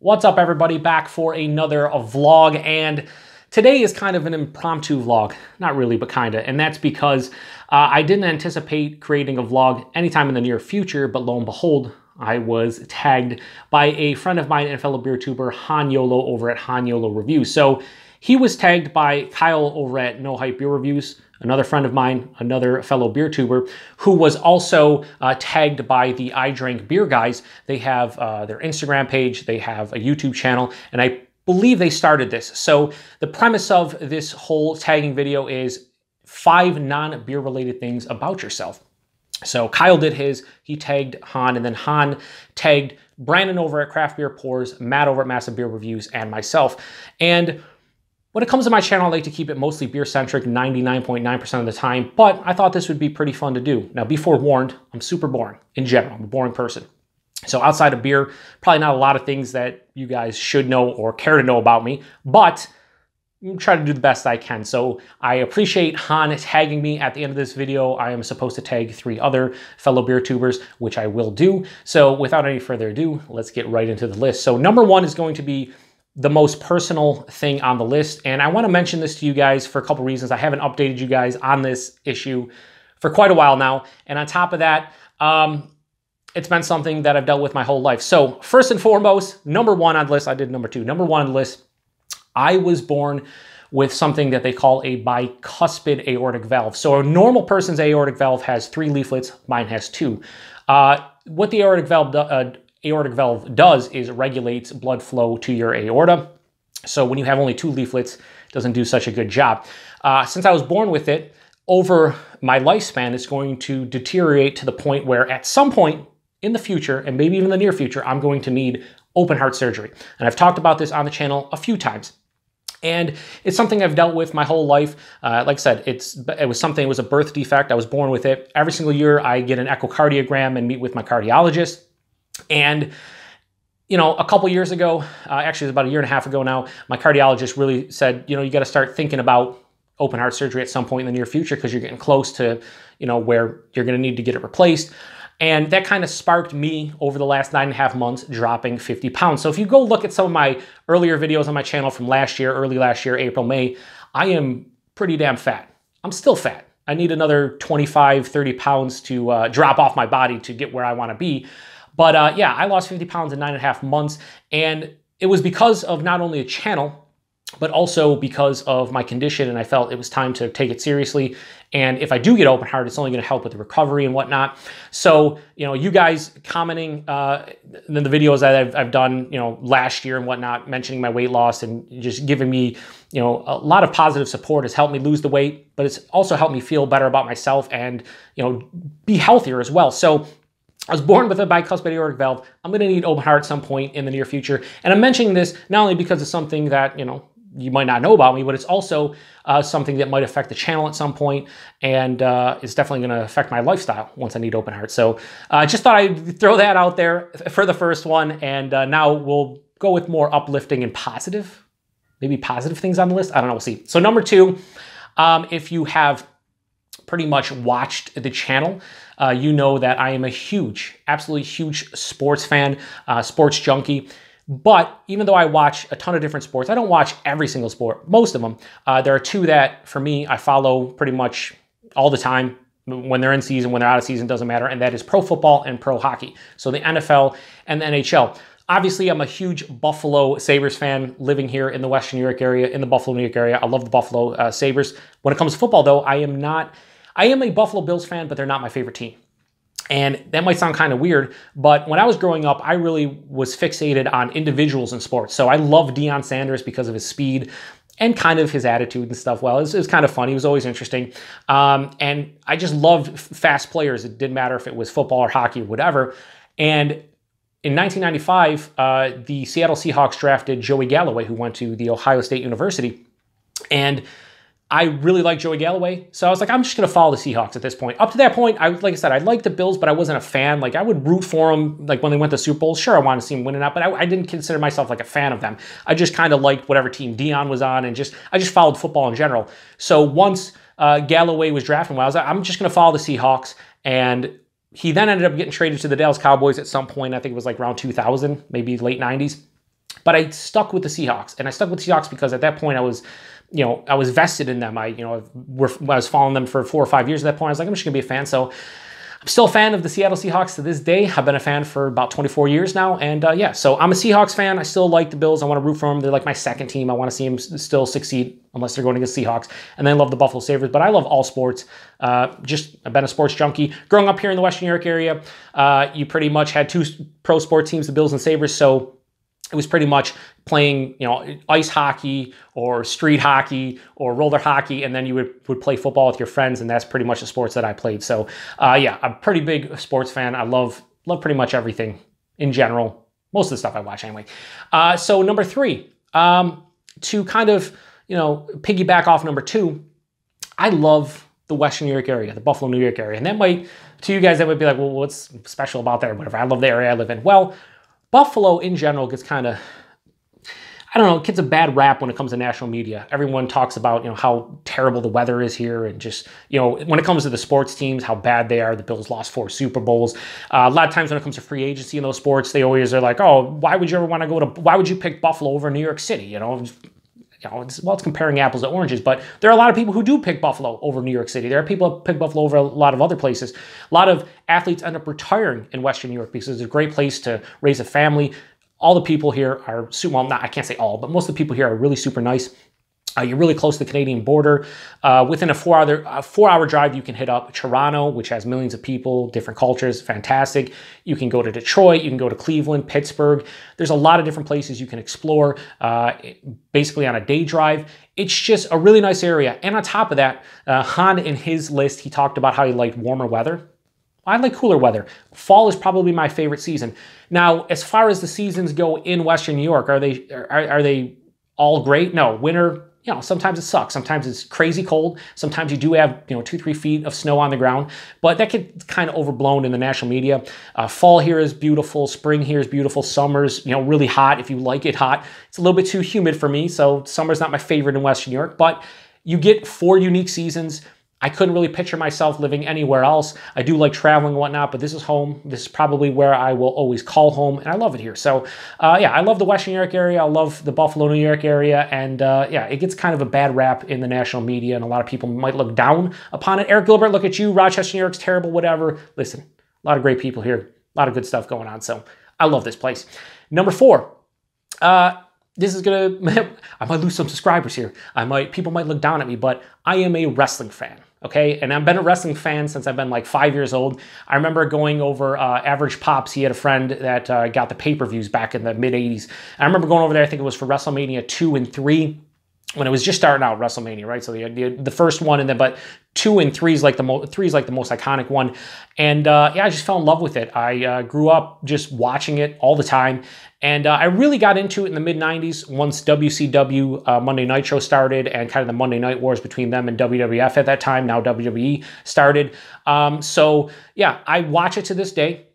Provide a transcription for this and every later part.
What's up everybody, back for another vlog and today is kind of an impromptu vlog. Not really, but kinda, and that's because uh, I didn't anticipate creating a vlog anytime in the near future, but lo and behold, I was tagged by a friend of mine and fellow beer tuber, Han Yolo, over at Han Yolo Reviews. So he was tagged by Kyle over at No Hype Beer Reviews, another friend of mine, another fellow beer tuber, who was also uh, tagged by the I Drank Beer guys. They have uh, their Instagram page, they have a YouTube channel, and I believe they started this. So the premise of this whole tagging video is five non-beer related things about yourself. So Kyle did his, he tagged Han, and then Han tagged Brandon over at Craft Beer Pours, Matt over at Massive Beer Reviews, and myself. And when it comes to my channel, I like to keep it mostly beer-centric 99.9% of the time, but I thought this would be pretty fun to do. Now, be forewarned, I'm super boring in general. I'm a boring person. So outside of beer, probably not a lot of things that you guys should know or care to know about me, but I'm try to do the best I can. So I appreciate Han tagging me at the end of this video. I am supposed to tag three other fellow beer tubers, which I will do. So without any further ado, let's get right into the list. So number one is going to be the most personal thing on the list. And I want to mention this to you guys for a couple reasons. I haven't updated you guys on this issue for quite a while now. And on top of that, um, it's been something that I've dealt with my whole life. So first and foremost, number one on the list, I did number two. Number one on the list, I was born with something that they call a bicuspid aortic valve. So a normal person's aortic valve has three leaflets, mine has two. Uh, what the aortic valve do, uh, aortic valve does is regulates blood flow to your aorta. So when you have only two leaflets, it doesn't do such a good job. Uh, since I was born with it, over my lifespan, it's going to deteriorate to the point where at some point in the future, and maybe even the near future, I'm going to need open heart surgery. And I've talked about this on the channel a few times. And it's something I've dealt with my whole life. Uh, like I said, it's it was something, it was a birth defect. I was born with it. Every single year I get an echocardiogram and meet with my cardiologist. And you know, a couple years ago, uh, actually it was about a year and a half ago now, my cardiologist really said, you know, you got to start thinking about open heart surgery at some point in the near future because you're getting close to, you know, where you're going to need to get it replaced. And that kind of sparked me over the last nine and a half months dropping 50 pounds. So if you go look at some of my earlier videos on my channel from last year, early last year, April, May, I am pretty damn fat. I'm still fat. I need another 25, 30 pounds to uh, drop off my body to get where I want to be. But uh, yeah, I lost 50 pounds in nine and a half months. And it was because of not only a channel, but also because of my condition. And I felt it was time to take it seriously. And if I do get open heart, it's only going to help with the recovery and whatnot. So, you know, you guys commenting uh, in the videos that I've, I've done, you know, last year and whatnot, mentioning my weight loss and just giving me, you know, a lot of positive support has helped me lose the weight, but it's also helped me feel better about myself and, you know, be healthier as well. So I was born with a bicuspid aortic valve. I'm going to need open heart at some point in the near future. And I'm mentioning this not only because it's something that, you know, you might not know about me, but it's also uh, something that might affect the channel at some point and uh, it's definitely going to affect my lifestyle once I need open heart. So I uh, just thought I'd throw that out there for the first one. And uh, now we'll go with more uplifting and positive, maybe positive things on the list. I don't know. We'll see. So number two, um, if you have pretty much watched the channel, uh, you know that I am a huge, absolutely huge sports fan, uh, sports junkie. But even though I watch a ton of different sports, I don't watch every single sport, most of them. Uh, there are two that, for me, I follow pretty much all the time. When they're in season, when they're out of season, doesn't matter. And that is pro football and pro hockey. So the NFL and the NHL. Obviously, I'm a huge Buffalo Sabres fan living here in the Western New York area, in the Buffalo, New York area. I love the Buffalo uh, Sabres. When it comes to football, though, I am not I am a Buffalo Bills fan, but they're not my favorite team. And that might sound kind of weird, but when I was growing up, I really was fixated on individuals in sports. So I love Deion Sanders because of his speed and kind of his attitude and stuff. Well, it was, it was kind of funny. He was always interesting. Um, and I just loved fast players. It didn't matter if it was football or hockey or whatever. And in 1995, uh, the Seattle Seahawks drafted Joey Galloway, who went to the Ohio State University. And I really like Joey Galloway, so I was like, I'm just gonna follow the Seahawks at this point. Up to that point, I like I said, I liked the Bills, but I wasn't a fan. Like I would root for them, like when they went to the Super Bowl. Sure, I wanted to see them winning out, but I, I didn't consider myself like a fan of them. I just kind of liked whatever team Deion was on, and just I just followed football in general. So once uh, Galloway was drafted, well, I was like, I'm just gonna follow the Seahawks, and he then ended up getting traded to the Dallas Cowboys at some point. I think it was like around 2000, maybe late 90s. But I stuck with the Seahawks, and I stuck with the Seahawks because at that point I was, you know, I was vested in them. I, you know, I was following them for four or five years at that point. I was like, I'm just gonna be a fan. So I'm still a fan of the Seattle Seahawks to this day. I've been a fan for about 24 years now. And uh, yeah, so I'm a Seahawks fan. I still like the Bills. I want to root for them. They're like my second team. I want to see them still succeed unless they're going against Seahawks. And then I love the Buffalo Sabres. But I love all sports. Uh, just, I've been a sports junkie. Growing up here in the Western New York area, uh, you pretty much had two pro sport teams, the Bills and Sabres. So it was pretty much playing, you know, ice hockey or street hockey or roller hockey, and then you would, would play football with your friends, and that's pretty much the sports that I played. So, uh, yeah, I'm a pretty big sports fan. I love love pretty much everything in general. Most of the stuff I watch anyway. Uh, so number three, um, to kind of you know piggyback off number two, I love the Western New York area, the Buffalo, New York area, and that might to you guys that would be like, well, what's special about there? Whatever. I love the area I live in. Well Buffalo in general gets kind of I don't know, it gets a bad rap when it comes to national media. Everyone talks about, you know, how terrible the weather is here and just, you know, when it comes to the sports teams, how bad they are. The Bills lost four Super Bowls. Uh, a lot of times when it comes to free agency in those sports, they always are like, oh, why would you ever want to go to, why would you pick Buffalo over New York City? You know, you know, it's, well, it's comparing apples to oranges, but there are a lot of people who do pick Buffalo over New York City. There are people who pick Buffalo over a lot of other places. A lot of athletes end up retiring in Western New York because it's a great place to raise a family. All the people here are, well, not, I can't say all, but most of the people here are really super nice. Uh, you're really close to the Canadian border. Uh, within a four-hour uh, four-hour drive, you can hit up Toronto, which has millions of people, different cultures, fantastic. You can go to Detroit, you can go to Cleveland, Pittsburgh. There's a lot of different places you can explore, uh, basically on a day drive. It's just a really nice area. And on top of that, uh, Han in his list, he talked about how he liked warmer weather. I like cooler weather. Fall is probably my favorite season. Now, as far as the seasons go in Western New York, are they are, are they all great? No, winter you know, sometimes it sucks. Sometimes it's crazy cold. Sometimes you do have, you know, two, three feet of snow on the ground, but that gets kind of overblown in the national media. Uh, fall here is beautiful. Spring here is beautiful. Summer's, you know, really hot if you like it hot. It's a little bit too humid for me, so summer's not my favorite in Western New York, but you get four unique seasons. I couldn't really picture myself living anywhere else. I do like traveling and whatnot, but this is home. This is probably where I will always call home, and I love it here. So, uh, yeah, I love the Western New York area. I love the Buffalo, New York area, and uh, yeah, it gets kind of a bad rap in the national media, and a lot of people might look down upon it. Eric Gilbert, look at you. Rochester, New York's terrible, whatever. Listen, a lot of great people here, a lot of good stuff going on. So, I love this place. Number four, uh, this is gonna, I might lose some subscribers here. I might, people might look down at me, but I am a wrestling fan okay? And I've been a wrestling fan since I've been like five years old. I remember going over uh, Average Pops. He had a friend that uh, got the pay-per-views back in the mid-'80s. I remember going over there, I think it was for WrestleMania 2 and 3 when it was just starting out WrestleMania, right? So the, the, the first one, and then but two and three is like the most three is like the most iconic one, and uh, yeah, I just fell in love with it. I uh, grew up just watching it all the time, and uh, I really got into it in the mid 90s once WCW uh, Monday Nitro started and kind of the Monday Night Wars between them and WWF at that time. Now WWE started. Um, so, yeah, I watch it to this day.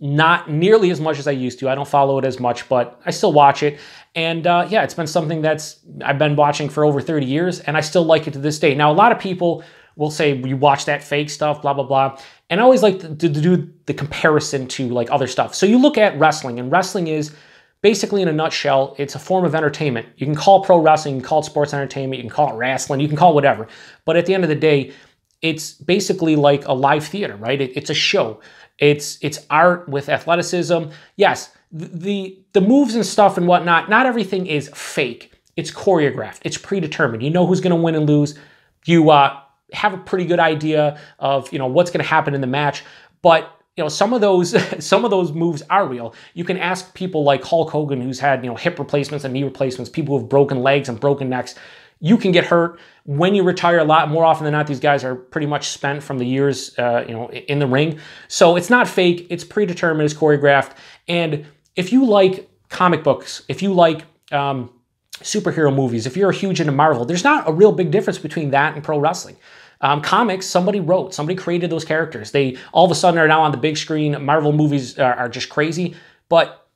Not nearly as much as I used to. I don't follow it as much, but I still watch it. And uh, yeah, it's been something that's I've been watching for over 30 years, and I still like it to this day. Now, a lot of people will say, you watch that fake stuff, blah, blah, blah. And I always like to, to do the comparison to like other stuff. So you look at wrestling, and wrestling is basically in a nutshell, it's a form of entertainment. You can call pro wrestling, you can call it sports entertainment, you can call it wrestling, you can call it whatever. But at the end of the day, it's basically like a live theater, right? It, it's a show. It's it's art with athleticism. Yes, the the moves and stuff and whatnot. Not everything is fake. It's choreographed. It's predetermined. You know who's going to win and lose. You uh, have a pretty good idea of you know what's going to happen in the match, but you know some of those some of those moves are real. You can ask people like Hulk Hogan, who's had you know hip replacements and knee replacements, people who have broken legs and broken necks. You can get hurt when you retire a lot. More often than not, these guys are pretty much spent from the years uh, you know in the ring. So it's not fake. It's predetermined. It's choreographed. And if you like comic books, if you like um, superhero movies, if you're a huge into Marvel, there's not a real big difference between that and pro wrestling. Um, comics, somebody wrote, somebody created those characters. They all of a sudden are now on the big screen. Marvel movies are, are just crazy, but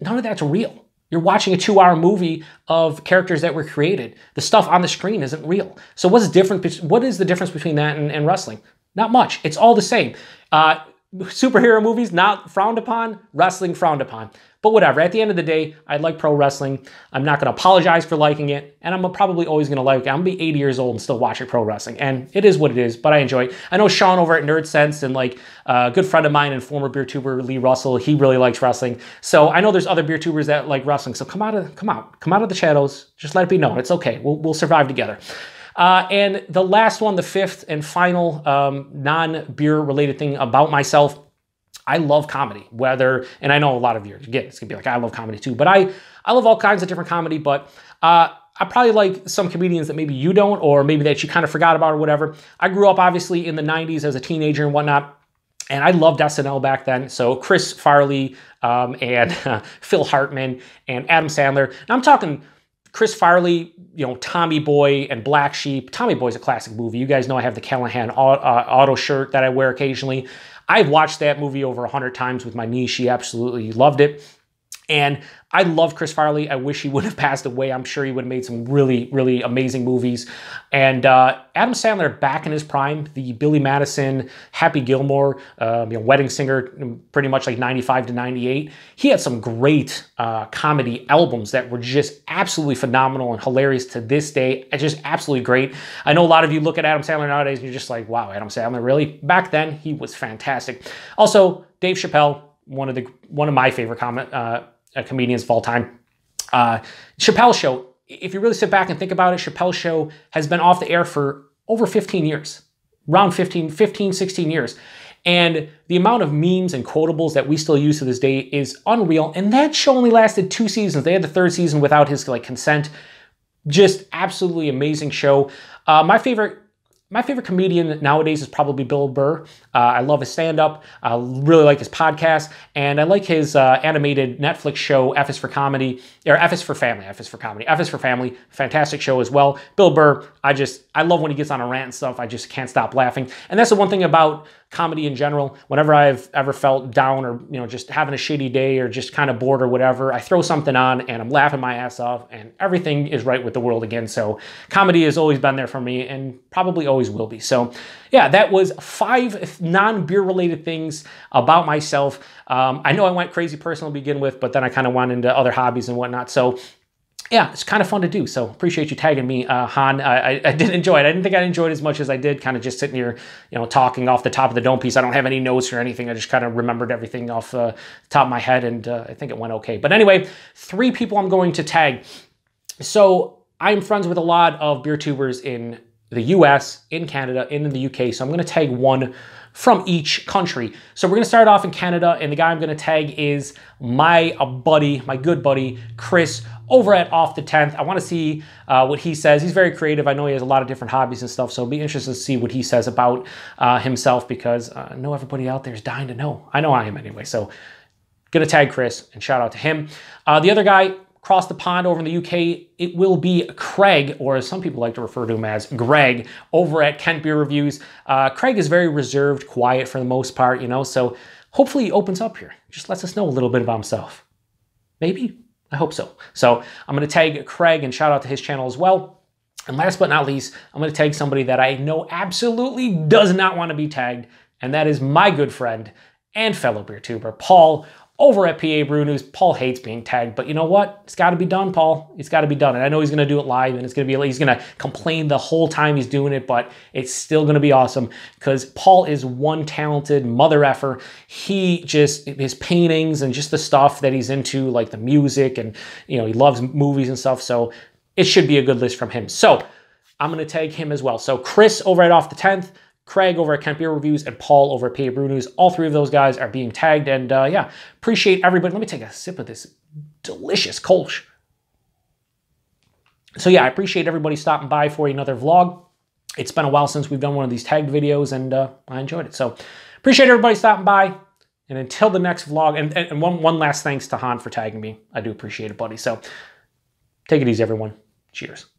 none of that's real. You're watching a two hour movie of characters that were created. The stuff on the screen isn't real. So what's different? What is the difference between that and, and wrestling? Not much. It's all the same. Uh, superhero movies not frowned upon, wrestling frowned upon. But whatever, at the end of the day, I like pro wrestling. I'm not going to apologize for liking it, and I'm probably always going to like it. I'm going to be 80 years old and still watching pro wrestling, and it is what it is, but I enjoy it. I know Sean over at Nerd Sense and like a good friend of mine and former beer tuber Lee Russell, he really likes wrestling. So I know there's other beer tubers that like wrestling. So come out of come out, come out of the shadows. Just let it be known. It's okay. We'll, we'll survive together. Uh, and the last one, the fifth and final um, non-beer related thing about myself I love comedy, whether, and I know a lot of you, again, it's gonna be like, I love comedy too, but I, I love all kinds of different comedy, but uh, I probably like some comedians that maybe you don't, or maybe that you kind of forgot about or whatever. I grew up obviously in the 90s as a teenager and whatnot. And I loved SNL back then. So Chris Farley um, and uh, Phil Hartman and Adam Sandler. I'm talking Chris Farley, you know, Tommy Boy and Black Sheep. Tommy Boy's a classic movie. You guys know I have the Callahan uh, auto shirt that I wear occasionally. I've watched that movie over a hundred times with my niece. She absolutely loved it. And I love Chris Farley. I wish he would have passed away. I'm sure he would have made some really, really amazing movies. And uh, Adam Sandler back in his prime, the Billy Madison, Happy Gilmore, um, you know, Wedding Singer, pretty much like 95 to 98. He had some great uh, comedy albums that were just absolutely phenomenal and hilarious to this day. Just absolutely great. I know a lot of you look at Adam Sandler nowadays and you're just like, wow, Adam Sandler, really? Back then, he was fantastic. Also, Dave Chappelle, one of the one of my favorite comment uh, uh, comedians of all time. Uh, Chappelle Show. If you really sit back and think about it, Chappelle Show has been off the air for over 15 years, around 15, 15, 16 years. And the amount of memes and quotables that we still use to this day is unreal. And that show only lasted two seasons. They had the third season without his like consent. Just absolutely amazing show. Uh, my favorite my favorite comedian nowadays is probably Bill Burr. Uh, I love his stand up, I really like his podcast, and I like his uh, animated Netflix show, F is for Comedy, or F is for Family, F is for Comedy, F is for Family, fantastic show as well. Bill Burr, I just, I love when he gets on a rant and stuff. I just can't stop laughing. And that's the one thing about comedy in general. Whenever I've ever felt down or, you know, just having a shitty day or just kind of bored or whatever, I throw something on and I'm laughing my ass off and everything is right with the world again. So comedy has always been there for me and probably always will be. So yeah, that was five non-beer related things about myself. Um, I know I went crazy personal to begin with, but then I kind of went into other hobbies and whatnot. So yeah, it's kind of fun to do. So appreciate you tagging me, uh, Han. I, I, did enjoy it. I didn't think I enjoyed as much as I did, kind of just sitting here, you know, talking off the top of the dome piece. I don't have any notes or anything. I just kind of remembered everything off uh, the top of my head, and uh, I think it went okay. But anyway, three people I'm going to tag. So I'm friends with a lot of beer tubers in the US, in Canada, in the UK. So I'm going to tag one from each country. So we're going to start off in Canada, and the guy I'm going to tag is my buddy, my good buddy, Chris over at Off the 10th. I want to see uh, what he says. He's very creative. I know he has a lot of different hobbies and stuff, so it'll be interesting to see what he says about uh, himself because uh, I know everybody out there is dying to know. I know I am anyway, so gonna tag Chris and shout out to him. Uh, the other guy, across the pond over in the UK, it will be Craig, or as some people like to refer to him as Greg, over at Kent Beer Reviews. Uh, Craig is very reserved, quiet for the most part, you know, so hopefully he opens up here. Just lets us know a little bit about himself. Maybe, I hope so. So I'm going to tag Craig and shout out to his channel as well. And last but not least, I'm going to tag somebody that I know absolutely does not want to be tagged, and that is my good friend and fellow beer tuber, Paul over at PA Brew News. Paul hates being tagged, but you know what? It's got to be done, Paul. It's got to be done. And I know he's going to do it live and it's going to be, he's going to complain the whole time he's doing it, but it's still going to be awesome because Paul is one talented mother effer. He just, his paintings and just the stuff that he's into, like the music and, you know, he loves movies and stuff. So it should be a good list from him. So I'm going to tag him as well. So Chris over at Off the 10th, Craig over at Kent Beer Reviews, and Paul over at PA Brew News. All three of those guys are being tagged. And uh, yeah, appreciate everybody. Let me take a sip of this delicious Kolsch. So yeah, I appreciate everybody stopping by for another vlog. It's been a while since we've done one of these tagged videos, and uh, I enjoyed it. So appreciate everybody stopping by. And until the next vlog, and, and one, one last thanks to Han for tagging me. I do appreciate it, buddy. So take it easy, everyone. Cheers.